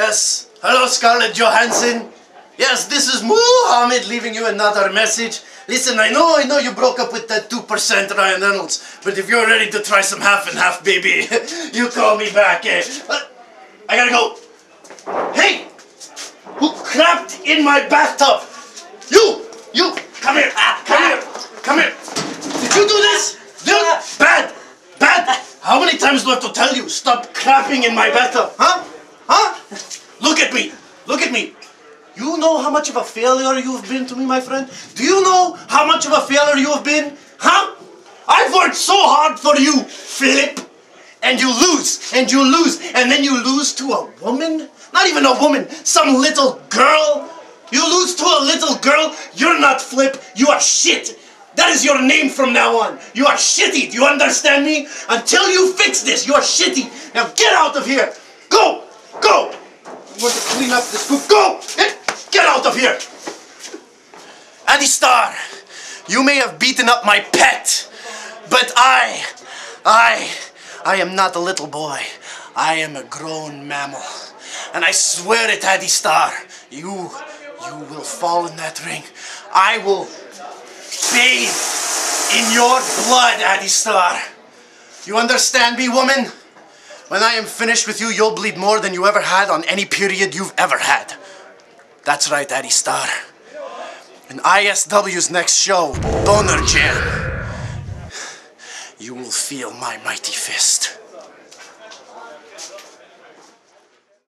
Yes. Hello, Scarlett Johansson. Yes, this is Moohammad leaving you another message. Listen, I know, I know you broke up with that 2% Ryan Reynolds, but if you're ready to try some half and half, baby, you call me back, eh? I gotta go. Hey! Who crapped in my bathtub? You! You! Come here! Come here! Come here! Did you do this? Dude, bad! Bad! How many times do I have to tell you? Stop crapping in my bathtub? Huh? Look at me! Look at me! You know how much of a failure you've been to me, my friend? Do you know how much of a failure you have been? Huh? I've worked so hard for you, Philip! And you lose, and you lose, and then you lose to a woman? Not even a woman, some little girl? You lose to a little girl? You're not Flip, you are shit! That is your name from now on. You are shitty, do you understand me? Until you fix this, you are shitty. Now get out of here! Want to clean up this poop. Go! Get out of here! Addy Starr, you may have beaten up my pet, but I, I, I am not a little boy. I am a grown mammal. And I swear it, Addy Starr, you, you will fall in that ring. I will bathe in your blood, Addy Starr. You understand me, woman? When I am finished with you, you'll bleed more than you ever had on any period you've ever had. That's right, Addy Starr. In ISW's next show, Boner Jam, you will feel my mighty fist.